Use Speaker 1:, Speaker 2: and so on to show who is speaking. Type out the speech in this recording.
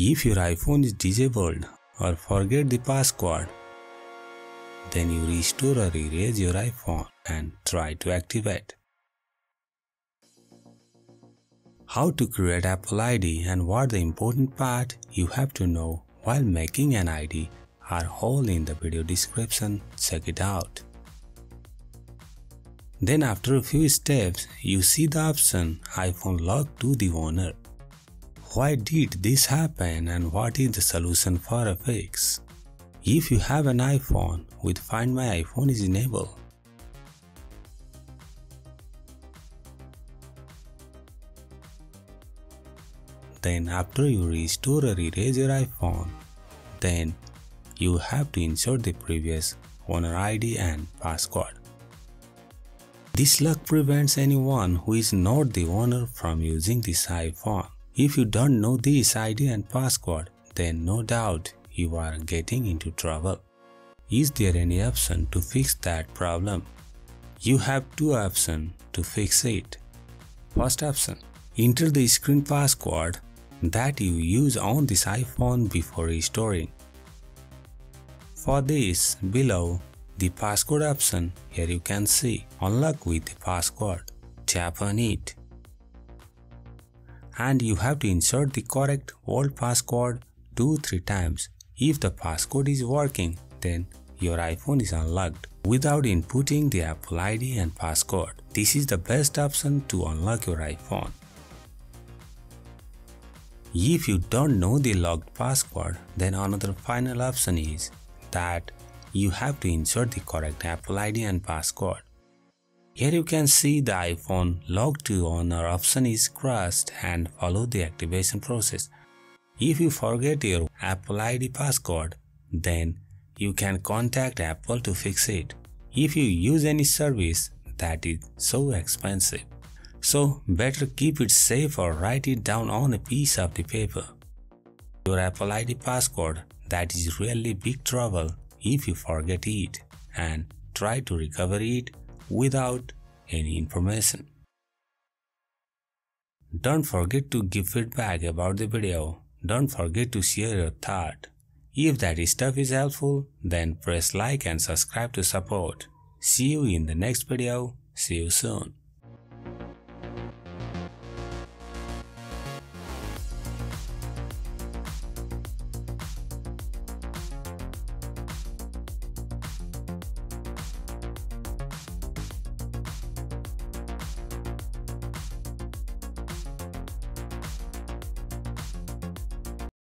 Speaker 1: If your iPhone is disabled or forget the password, then you restore or erase your iPhone and try to activate. How to create Apple ID and what the important part you have to know while making an ID are all in the video description, check it out. Then after a few steps, you see the option iPhone lock to the owner. Why did this happen and what is the solution for a fix? If you have an iPhone with Find My iPhone is enabled, then after you restore or erase your iPhone, then you have to insert the previous owner ID and password. This lock prevents anyone who is not the owner from using this iPhone. If you don't know this ID and password, then no doubt you are getting into trouble. Is there any option to fix that problem? You have two options to fix it. First option, enter the screen password that you use on this iPhone before restoring. For this, below the password option, here you can see unlock with the password. Tap on it. And you have to insert the correct old password 2-3 times. If the password is working, then your iPhone is unlocked without inputting the Apple ID and password. This is the best option to unlock your iPhone. If you don't know the locked password, then another final option is that you have to insert the correct Apple ID and password. Here you can see the iPhone locked to owner option is crossed and follow the activation process. If you forget your Apple ID password, then you can contact Apple to fix it. If you use any service that is so expensive, so better keep it safe or write it down on a piece of the paper. Your Apple ID password that is really big trouble if you forget it and try to recover it without any information. Don't forget to give feedback about the video. Don't forget to share your thought. If that stuff is helpful, then press like and subscribe to support. See you in the next video. See you soon.